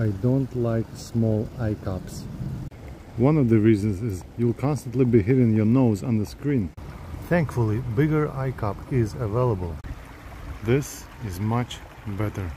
I don't like small eye cups. One of the reasons is you'll constantly be hitting your nose on the screen. Thankfully, bigger eye cup is available. This is much better.